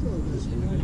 そうですね。